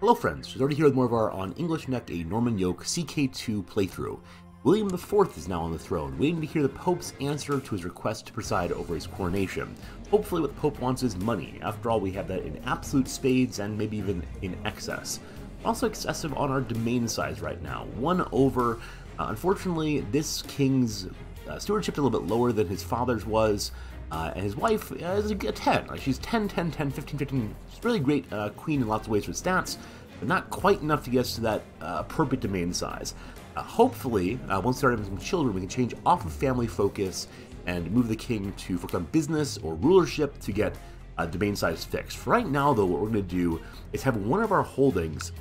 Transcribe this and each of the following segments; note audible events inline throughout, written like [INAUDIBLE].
Hello friends, Rizorty here with more of our On English Neck, a Norman Yoke CK2 playthrough. William IV is now on the throne, waiting to hear the Pope's answer to his request to preside over his coronation. Hopefully what the Pope wants is money. After all, we have that in absolute spades and maybe even in excess. Also excessive on our domain size right now. One over. Uh, unfortunately, this king's uh, stewardship is a little bit lower than his father's was. Uh, and his wife is a 10. Like she's 10, 10, 10, 15, 15. Really great uh, queen in lots of ways with stats, but not quite enough to get us to that uh, appropriate domain size. Uh, hopefully, uh, once we start having some children, we can change off of family focus and move the king to focus on business or rulership to get uh, domain size fixed. For right now, though, what we're going to do is have one of our holdings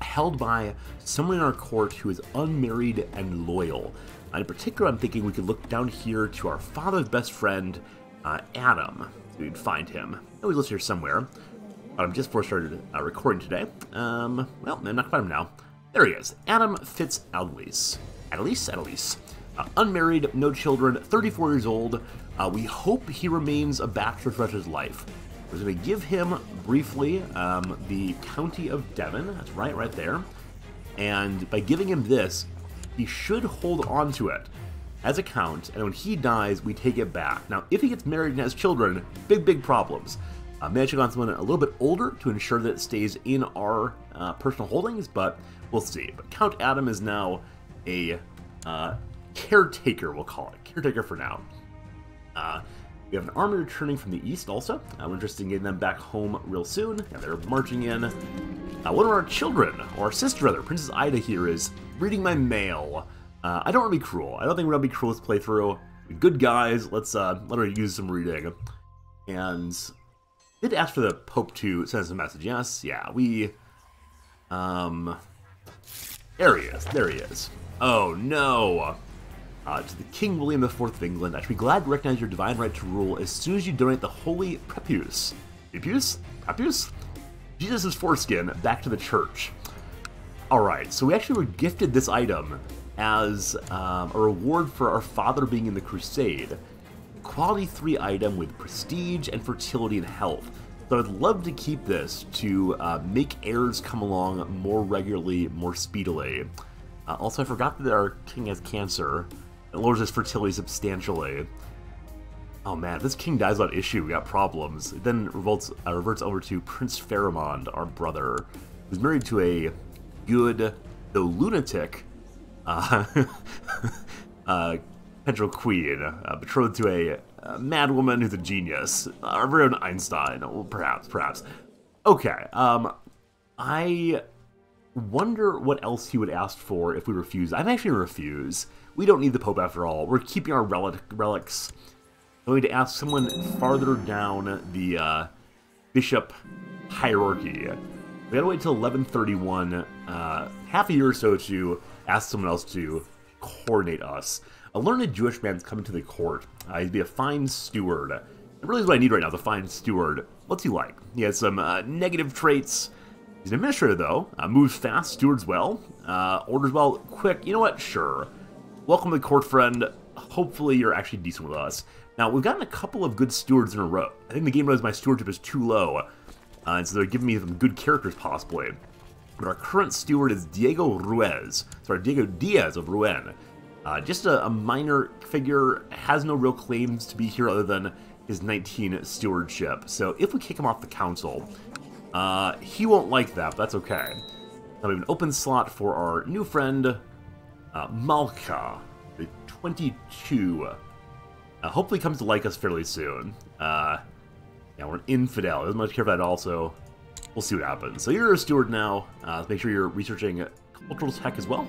held by someone in our court who is unmarried and loyal. in particular, I'm thinking we could look down here to our father's best friend, uh, Adam. We'd find him. He's listed here somewhere. I'm just before started uh, recording today. Um, well, I'm not find him now. There he is. Adam Fitz Adelise. Adelise? Adelise. Uh, unmarried, no children, 34 years old. Uh, we hope he remains a bachelor throughout his life. We're going to give him, briefly, um, the County of Devon. That's right, right there. And by giving him this, he should hold on to it as a count, and when he dies, we take it back. Now, if he gets married and has children, big, big problems. Uh, on someone a little bit older to ensure that it stays in our uh, personal holdings, but we'll see. But Count Adam is now a uh, caretaker, we'll call it. Caretaker for now. Uh, we have an army returning from the east also. Uh, we're interested in getting them back home real soon. Yeah, they're marching in. Uh, one of our children, or our sister rather, Princess Ida here, is reading my mail. Uh, I don't want to be cruel. I don't think we're going to be cruel this playthrough. Good guys, let's uh, let her use some reading. And did ask for the Pope to send us a message. Yes, yeah, we... Um... There he is, there he is. Oh, no! Uh, to the King William IV of England, I should be glad to recognize your divine right to rule as soon as you donate the holy prepuce. Prepuce? Prepuce? Jesus' foreskin back to the church. Alright, so we actually were gifted this item as um, a reward for our father being in the crusade. Quality 3 item with prestige and fertility and health. So I'd love to keep this to uh, make heirs come along more regularly, more speedily. Uh, also, I forgot that our king has cancer. It lowers his fertility substantially. Oh man, this king dies without issue, we got problems. It then revolts, uh, reverts over to Prince Pharamond, our brother, who's married to a good, though lunatic, uh, [LAUGHS] uh, potential queen, uh, betrothed to a, a madwoman who's a genius, our very own Einstein, well, perhaps, perhaps. Okay, um, I wonder what else he would ask for if we refuse. I'm actually refuse. We don't need the Pope after all. We're keeping our relic relics. I'm going to ask someone farther down the uh, bishop hierarchy. We gotta wait till 1131, uh, half a year or so to ask someone else to coronate us. A learned Jewish man's coming to the court. Uh, he'd be a fine steward. It really is what I need right now, the fine steward. What's he like? He has some uh, negative traits. He's an administrator, though. Uh, moves fast, stewards well, uh, orders well, quick. You know what? Sure. Welcome to the court, friend. Hopefully you're actually decent with us. Now, we've gotten a couple of good stewards in a row. I think the game knows my stewardship is too low, uh, and so they're giving me some good characters, possibly. But our current steward is Diego Ruiz. Sorry, Diego Diaz of Rouen. Uh, just a, a, minor figure, has no real claims to be here other than his 19 stewardship. So if we kick him off the council, uh, he won't like that, but that's okay. Now we have an open slot for our new friend, uh, Malka, the 22. Uh, hopefully comes to like us fairly soon. Uh, yeah, we're an infidel. Doesn't much care for that also we'll see what happens. So you're a steward now. Uh, make sure you're researching cultural tech as well.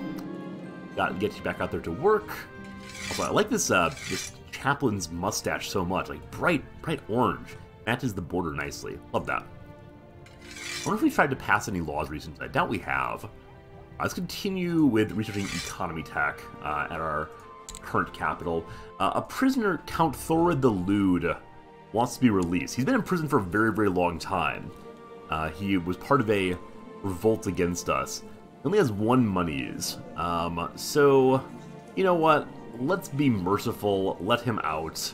To get you back out there to work. Also, I like this uh, this chaplain's mustache so much. Like bright, bright orange. Matches the border nicely. Love that. I wonder if we tried to pass any laws recently. I doubt we have. Uh, let's continue with researching economy tech uh, at our current capital. Uh, a prisoner, Count Thorid the Lewd, wants to be released. He's been in prison for a very, very long time. Uh, he was part of a revolt against us. He only has one monies. Um, so, you know what? Let's be merciful. Let him out.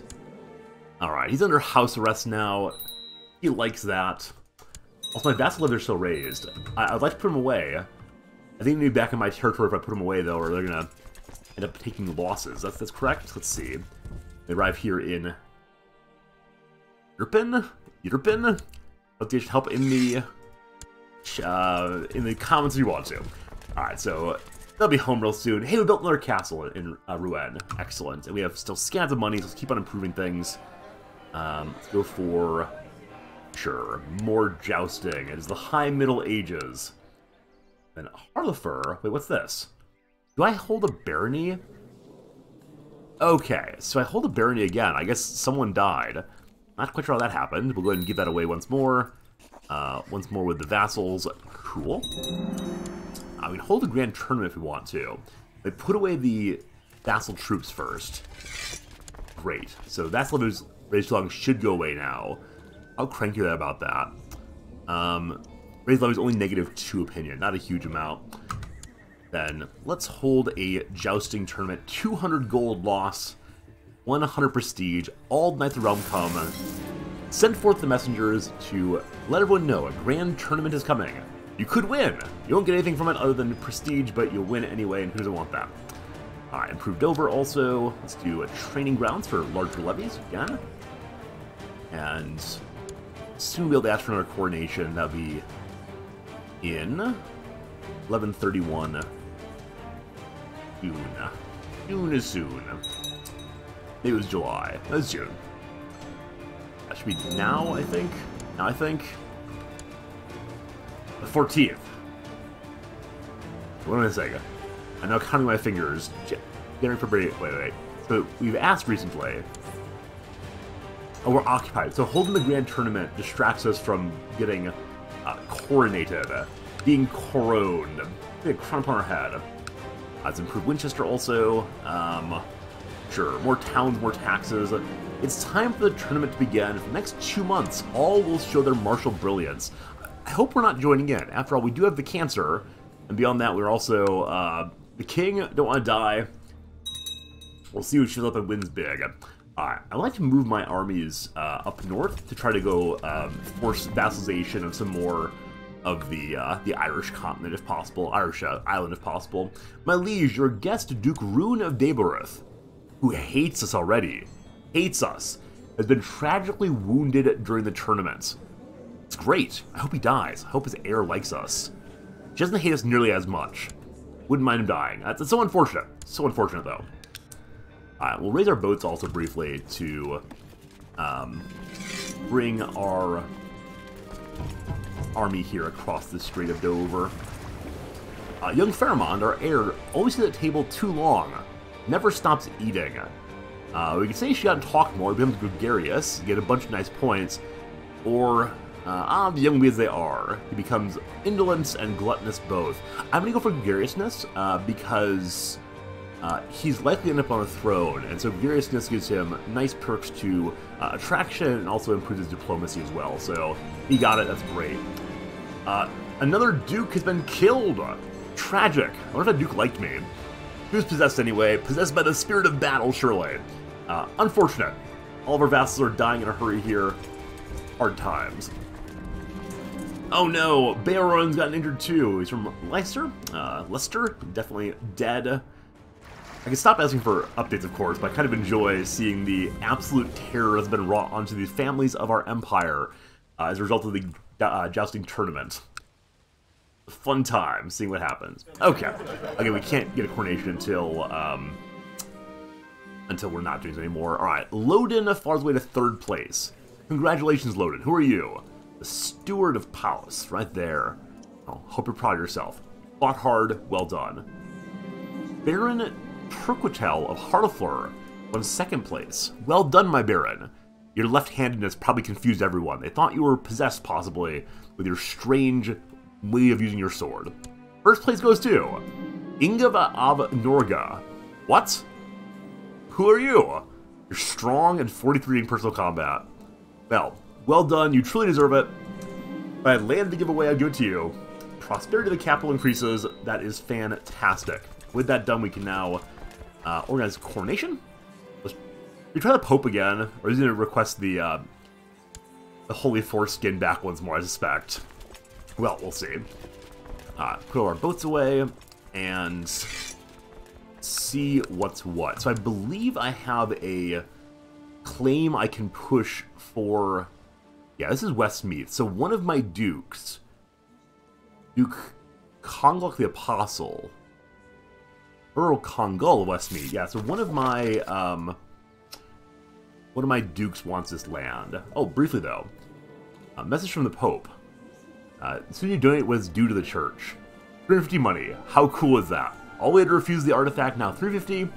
Alright, he's under house arrest now. He likes that. Also, my vassal are still raised. I would like to put him away. I think he'd be back in my territory if I put them away, though, or they're gonna end up taking losses. That's that's correct. Let's see. They arrive here in European. European. Let's help in the uh, in the comments if you want to. All right, so they'll be home real soon. Hey, we built another castle in uh, Rouen. Excellent. And we have still scans of money, so let's keep on improving things. Um, let's go for Sure, more jousting. It is the High Middle Ages. Then Harlefer. Wait, what's this? Do I hold a barony? Okay, so I hold a barony again. I guess someone died. Not quite sure how that happened. We'll go ahead and give that away once more. Uh, once more with the vassals. Cool. I mean, hold a grand tournament if we want to. But put away the vassal troops first. Great. So levies raised too long should go away now. How cranky that about that. Um, raise levy is only negative 2 opinion, not a huge amount. Then let's hold a jousting tournament. 200 gold loss, 100 prestige, all Knights of Realm come. Send forth the messengers to let everyone know a grand tournament is coming. You could win. You won't get anything from it other than prestige, but you'll win anyway, and who doesn't want that? Improved over also. Let's do a training grounds for larger levies again. And soon we'll be able to ask for another coronation. That'll be in 1131 June. June is soon. It was July. That's June. That should be now, I think. Now, I think. The 14th. What am I saying? I'm now counting my fingers. January, February. Wait, wait. So we've asked recently Oh, we're occupied. So holding the grand tournament distracts us from getting uh, coronated, being coroned, a crown upon our head. That's improved Winchester also. Um, more towns, more taxes. It's time for the tournament to begin. For the next two months, all will show their martial brilliance. I hope we're not joining in. After all, we do have the cancer, and beyond that, we're also uh, the king. Don't want to die. We'll see who shows up and wins big. I like to move my armies uh, up north to try to go um, force vassalization of some more of the uh, the Irish continent if possible, Irish uh, island if possible. My liege, your guest Duke Rune of Deheubarth, who hates us already, hates us, has been tragically wounded during the tournament. It's great. I hope he dies. I hope his heir likes us. She doesn't hate us nearly as much. Wouldn't mind him dying. That's so unfortunate. So unfortunate, though. Alright, we'll raise our boats also briefly to um, bring our army here across the Strait of Dover. Uh, young Pharamond, our heir, always sits at the table too long. Never stops eating. Uh, we could say she got to talk more, become gregarious, get a bunch of nice points, or, uh, ah, the young as they are, he becomes indolence and gluttonous both. I'm gonna go for gregariousness, uh, because uh, he's likely to end up on a throne, and so gregariousness gives him nice perks to uh, attraction and also improves his diplomacy as well. So he got it, that's great. Uh, another Duke has been killed. Tragic. I wonder if that Duke liked me. Was possessed anyway, possessed by the spirit of battle, surely. Uh, unfortunate. All of our vassals are dying in a hurry here. Hard times. Oh no, Beorun's gotten injured too. He's from Leicester? Uh, Leicester? Definitely dead. I can stop asking for updates, of course, but I kind of enjoy seeing the absolute terror that's been wrought onto the families of our empire uh, as a result of the uh, jousting tournament. Fun time, seeing what happens. Okay. Okay, we can't get a coronation until, um, until we're not doing this anymore. Alright, Loden falls away to third place. Congratulations, Loden. Who are you? The Steward of Palace, right there. Oh, hope you're proud of yourself. Fought hard, well done. Baron Turquitel of Harlefleur won second place. Well done, my Baron. Your left-handedness probably confused everyone. They thought you were possessed, possibly, with your strange way of using your sword. First place goes to Ingava of Norga. What? Who are you? You're strong and 43 in personal combat. Well, well done, you truly deserve it. If I land to give away, I'd give it to you. Prosperity of the capital increases, that is fantastic. With that done, we can now uh, organize coronation. Let's we try the Pope again, or is he gonna request the uh, the Holy Foreskin back once more? I suspect. Well, we'll see. Uh, put all our boats away, and see what's what. So I believe I have a claim I can push for... Yeah, this is Westmeath. So one of my dukes, Duke Congalk the Apostle, Earl Congal of Westmeath. Yeah, so one of my, um, one of my dukes wants this land. Oh, briefly though, a message from the Pope. Uh, soon you donate what is due to the church. 350 money. How cool is that? All we had to refuse the artifact, now 350?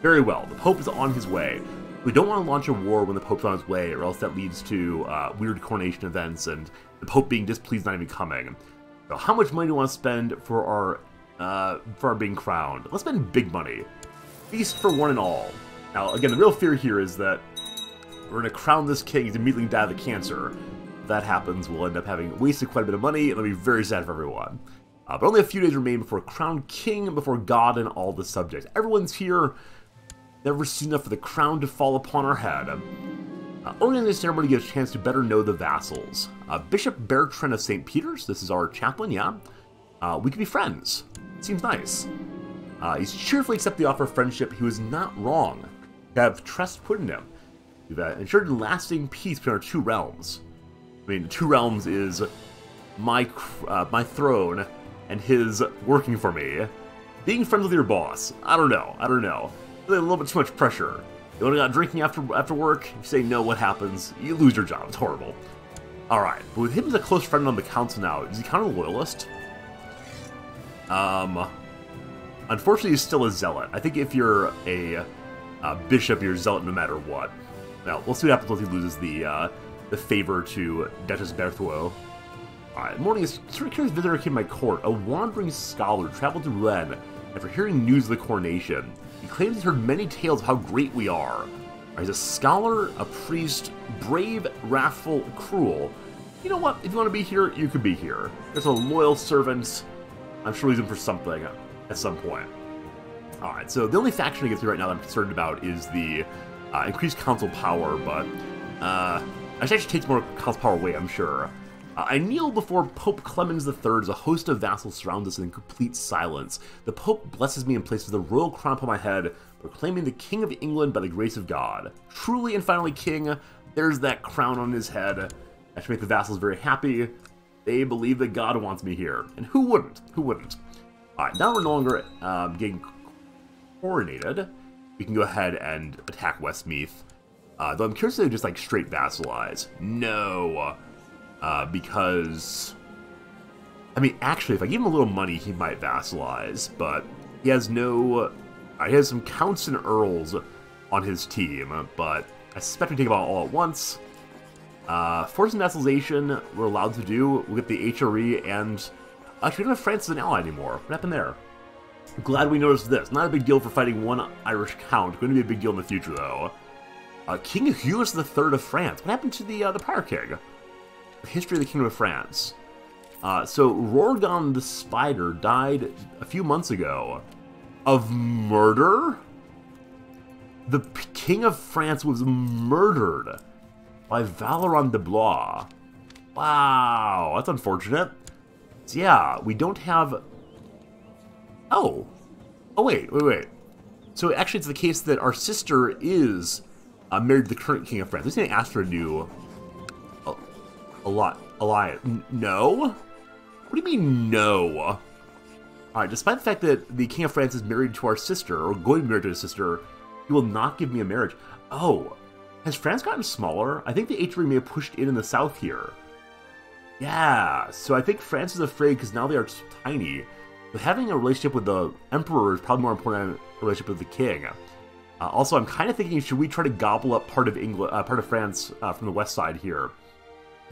Very well, the Pope is on his way. We don't want to launch a war when the Pope's on his way, or else that leads to uh, weird coronation events and the Pope being displeased not even coming. So how much money do we want to spend for our uh, for our being crowned? Let's spend big money. Feast for one and all. Now, again, the real fear here is that we're going to crown this king, he's immediately die of the cancer. That happens, we'll end up having wasted quite a bit of money, and it'll be very sad for everyone. Uh, but only a few days remain before crown king, before God and all the subjects. Everyone's here, never seen enough for the crown to fall upon our head. Uh, organizing this ceremony gives a chance to better know the vassals. Uh, Bishop Bertrand of St. Peter's, this is our chaplain, yeah? Uh, we could be friends. Seems nice. Uh, he's cheerfully accepted the offer of friendship. He was not wrong. To have trust put in him. We've uh, ensured lasting peace between our two realms. I mean, two realms is my uh, my throne and his working for me. Being friends with your boss, I don't know. I don't know. a little bit too much pressure. You want to go drinking after after work? You say no, what happens? You lose your job. It's horrible. Alright, but with him as a close friend on the council now, is he kind of a loyalist? Um, unfortunately, he's still a zealot. I think if you're a, a bishop, you're a zealot no matter what. Now, we'll see what happens once he loses the uh, the favor to Duchess Berthuot. Alright, morning, a curious visitor came to my court. A wandering scholar traveled to Rouen after hearing news of the coronation. He claims he's heard many tales of how great we are. He's a scholar, a priest, brave, wrathful, cruel. You know what? If you want to be here, you could be here. There's a loyal servant. I'm sure he's in for something at some point. Alright, so the only faction I get through right now that I'm concerned about is the uh, increased council power, but uh, I should actually takes more power away, I'm sure. Uh, I kneel before Pope Clemens III as a host of vassals surround us in complete silence. The Pope blesses me and places the royal crown upon my head, proclaiming the King of England by the grace of God. Truly and finally King, there's that crown on his head. That should make the vassals very happy. They believe that God wants me here. And who wouldn't? Who wouldn't? Alright, now we're no longer um, getting coronated. We can go ahead and attack Westmeath. Uh, though I'm curious if they just like straight vassalize. No. Uh, because... I mean, actually, if I give him a little money, he might vassalize, but he has no... Uh, he has some counts and earls on his team, but I suspect we take them all at once. Uh, force vassalization, we're allowed to do. We'll get the HRE, and... Actually, we don't have France as an ally anymore. What happened there? Glad we noticed this. Not a big deal for fighting one Irish count. Going to be a big deal in the future, though. Uh, king Hugues III of France. What happened to the uh, the prior king? history of the Kingdom of France. Uh, so, Rorgon the Spider died a few months ago of murder? The King of France was murdered by Valeron de Blois. Wow, that's unfortunate. So yeah, we don't have... Oh. Oh, wait, wait, wait. So actually it's the case that our sister is uh, married the current King of France. Let's say ask for a new a lot. Alliance. no? What do you mean, no? Alright, despite the fact that the King of France is married to our sister, or going to be married to his sister, he will not give me a marriage. Oh, has France gotten smaller? I think the HRE may have pushed in in the south here. Yeah, so I think France is afraid because now they are tiny. But having a relationship with the Emperor is probably more important than a relationship with the King. Uh, also, I'm kind of thinking, should we try to gobble up part of England, uh, part of France uh, from the west side here?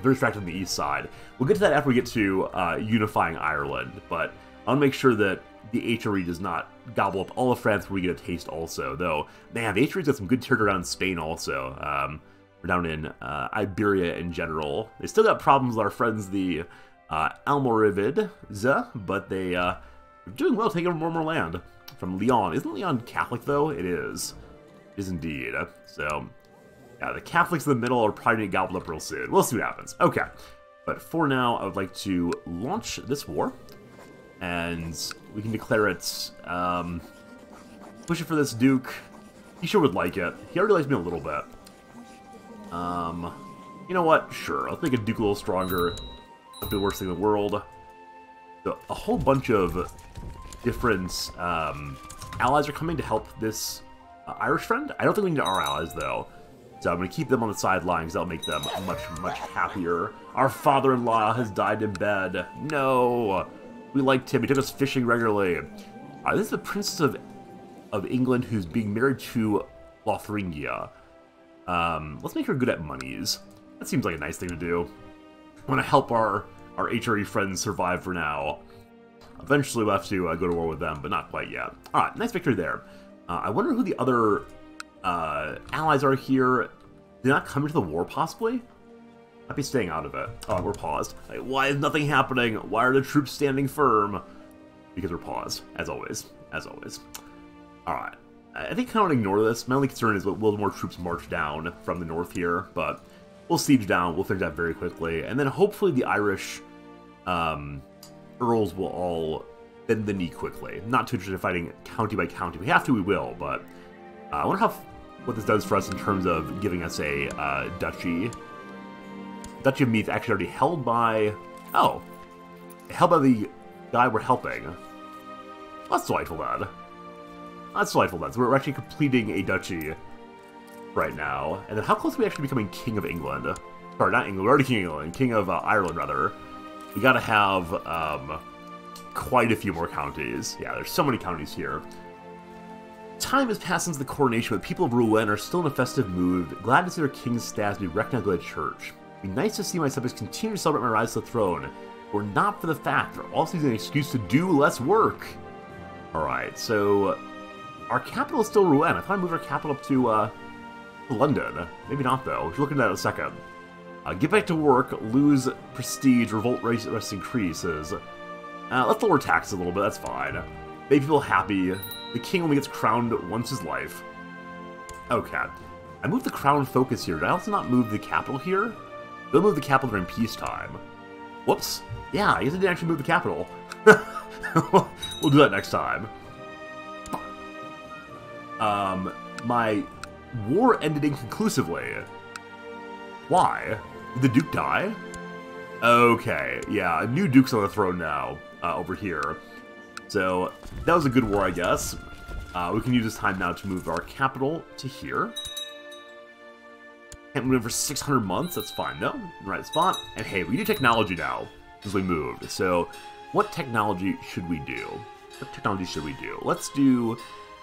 very distracted on the east side. We'll get to that after we get to uh, unifying Ireland, but I want to make sure that the HRE does not gobble up all of France before we get a taste also, though, man, the HRE's got some good territory down in Spain also. Um, we're down in uh, Iberia in general. They still got problems with our friends, the uh, Almoravids, but they, uh, are doing well taking over more and more land from Leon. Isn't Leon Catholic, though? It is. It is indeed. So, yeah, the Catholics in the middle are probably going to gobble up real soon. We'll see what happens. Okay. But for now, I would like to launch this war, and we can declare it, um, push it for this Duke. He sure would like it. He already likes me a little bit. Um, you know what? Sure, let's make a Duke a little stronger. Not the worst thing in the world. So a whole bunch of different um, allies are coming to help this uh, Irish friend. I don't think we need our allies, though. So I'm going to keep them on the sidelines. That'll make them much, much happier. Our father-in-law has died in bed. No! We liked him. He took us fishing regularly. Uh, this is the Princess of, of England who's being married to Lothringia. Um, let's make her good at monies. That seems like a nice thing to do. I want to help our, our HRE friends survive for now. Eventually we'll have to uh, go to war with them, but not quite yet. Alright, nice victory there. Uh, I wonder who the other uh, allies are here. They're not coming to the war, possibly? I'd be staying out of it. Oh, we're paused. Like, why is nothing happening? Why are the troops standing firm? Because we're paused, as always. As always. Alright. I think I kind of ignore this. My only concern is what will more troops march down from the north here, but we'll siege down. We'll finish that very quickly. And then hopefully the Irish um, earls will all bend the knee quickly. Not too interested in fighting county by county. We have to, we will, but uh, I wonder how what this does for us in terms of giving us a uh, duchy. Duchy of Meath actually already held by... Oh. Held by the guy we're helping. That's delightful, then. That's delightful, then. So we're actually completing a duchy right now. And then how close are we actually becoming King of England? Sorry, not England. We're already King of England. King of uh, Ireland, rather. We gotta have um, quite a few more counties. Yeah, there's so many counties here. Time has passed since the coronation, but people of Rouen are still in a festive mood, glad to see their king's status be recognized by the church. It'd be nice to see my subjects continue to celebrate my rise to the throne, were not for the fact they're also using an excuse to do less work. Alright, so our capital is still Rouen. I thought I moved our capital up to uh, London. Maybe not, though. We'll look into that in a second. Uh, get back to work, lose prestige, revolt rate increases. Uh, let's lower taxes a little bit, that's fine. Make people happy, the king only gets crowned once his life. Okay. I moved the crown focus here. Did I also not move the capital here? They'll move the capital during peacetime. Whoops. Yeah, I guess I didn't actually move the capital. [LAUGHS] we'll do that next time. Um, my war ended inconclusively. Why? Did the Duke die? Okay, yeah, a new Duke's on the throne now, uh, over here. So that was a good war, I guess. Uh, we can use this time now to move our capital to here. Can't move for 600 months, that's fine. No, right spot. And hey, we do technology now, as we moved. So what technology should we do? What technology should we do? Let's do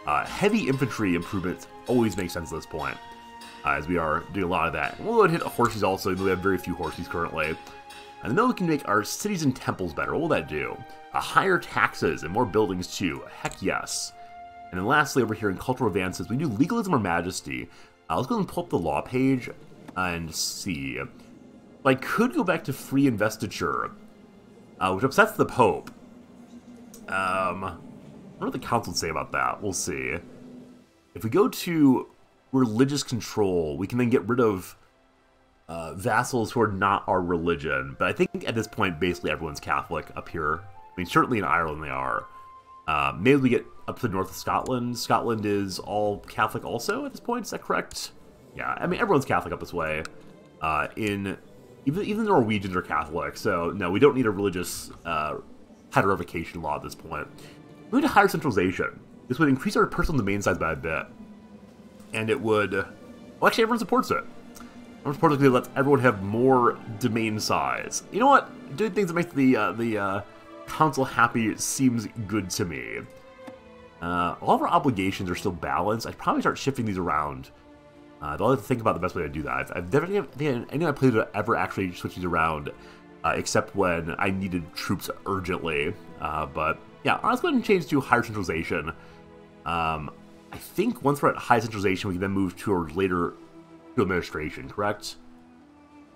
uh, heavy infantry improvements. Always makes sense at this point, uh, as we are doing a lot of that. We'll hit horses also, we have very few horses currently. And then we can make our cities and temples better. What will that do? Uh, higher taxes and more buildings too. Heck yes. And then lastly, over here in cultural advances, we do legalism or majesty. Uh, let's go and pull up the law page and see. I could go back to free investiture, uh, which upsets the Pope. Um, what do the council say about that? We'll see. If we go to religious control, we can then get rid of uh, vassals who are not our religion. But I think at this point, basically everyone's Catholic up here. I mean, certainly in Ireland they are. Uh, maybe we get up to the north of Scotland. Scotland is all Catholic also at this point. Is that correct? Yeah, I mean everyone's Catholic up this way. Uh, in even even the Norwegians are Catholic, so no, we don't need a religious uh, law at this point. We need a higher centralization. This would increase our personal domain size by a bit, and it would. Well, actually, everyone supports it. Everyone supports it because it lets everyone have more domain size. You know what? Doing things that make the uh, the uh, council happy seems good to me. Uh, all of our obligations are still balanced. I'd probably start shifting these around. Uh, I'll have to think about the best way to do that. I've, I've never think anyone I played with ever actually switched these around, uh, except when I needed troops urgently. Uh, but yeah, let's go ahead and change to higher centralization. Um, I think once we're at high centralization, we can then move towards later to administration, correct?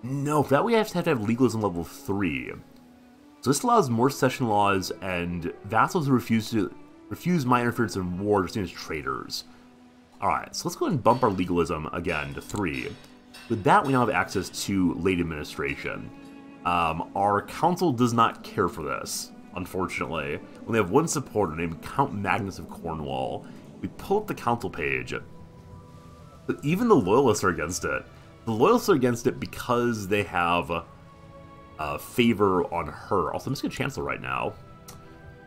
No, for that we have to have, to have legalism level 3. So this allows more session laws and vassals who refuse to refuse my interference in war are seen as traitors. Alright, so let's go ahead and bump our legalism again to 3. With that, we now have access to late administration. Um, our council does not care for this, unfortunately. When they have one supporter named Count Magnus of Cornwall, we pull up the council page. But even the loyalists are against it. The loyalists are against it because they have a favor on her. Also, I'm just going to Chancellor right now.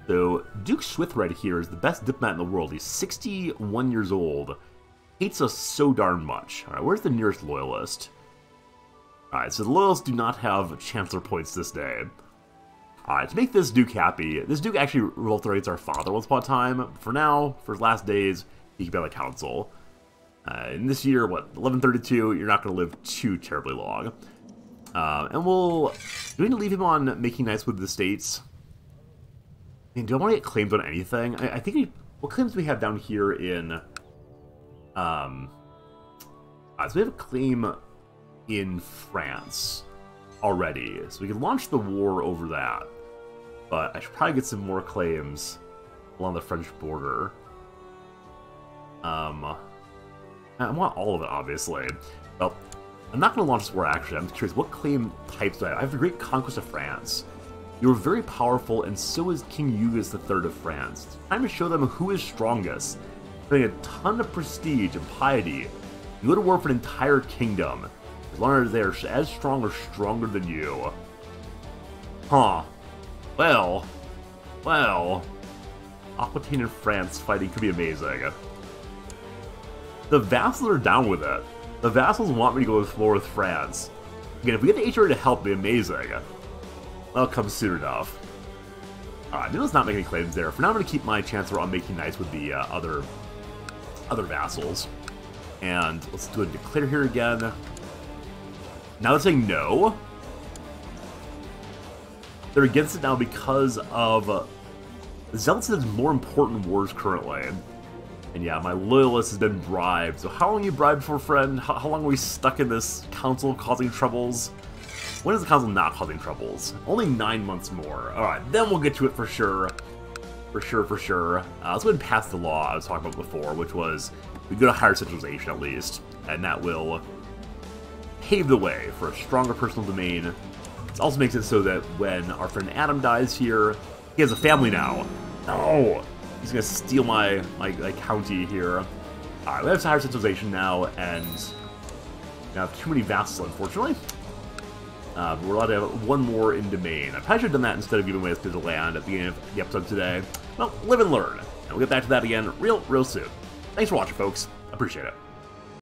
So, Duke Swithred here is the best diplomat in the world. He's 61 years old. Hates us so darn much. Alright, where's the nearest loyalist? Alright, so the loyalists do not have Chancellor points this day. Alright, to make this Duke happy, this Duke actually revolted against our father once upon a time. For now, for his last days, he can be on the council. Uh, in this year, what, 1132, you're not going to live too terribly long. Uh, and we'll... Do we need to leave him on making nice with the states? I mean, do I want to get claims on anything? I, I think we... What claims do we have down here in... Um... Uh, so we have a claim in France already. So we can launch the war over that. But I should probably get some more claims along the French border. Um... I want all of it, obviously. Well, I'm not going to launch this war, actually. I'm curious, what claim types do I have? I have the Great Conquest of France. You are very powerful, and so is King Eudes III of France. It's time to show them who is strongest. Spending a ton of prestige and piety, you go to war for an entire kingdom, as long as they are as strong or stronger than you. Huh. Well. Well. Aquitaine and France fighting could be amazing. The vassals are down with it. The vassals want me to go explore with France. Again, if we get the HRA to help, it'd be amazing. That'll come soon enough. Alright, let's not make any claims there. For now, I'm going to keep my chancellor on making nice with the uh, other other vassals. And let's do a declare here again. Now they're saying no. They're against it now because of... Zealots has more important wars currently. And yeah, my loyalist has been bribed. So how long you bribed for, friend? How, how long are we stuck in this council causing troubles? When is the council not causing troubles? Only nine months more. Alright, then we'll get to it for sure. For sure, for sure. Uh, let's go ahead and pass the law I was talking about before, which was we go to higher centralization at least, and that will pave the way for a stronger personal domain. This also makes it so that when our friend Adam dies here, he has a family now. No! He's gonna steal my, my, my county here. Alright, we have higher centralization now, and we have too many vassals, unfortunately. Uh, but we're allowed to have one more in domain. I probably should have done that instead of giving away this piece of land at the beginning of the episode today. Well, live and learn. And we'll get back to that again real, real soon. Thanks for watching, folks. Appreciate it.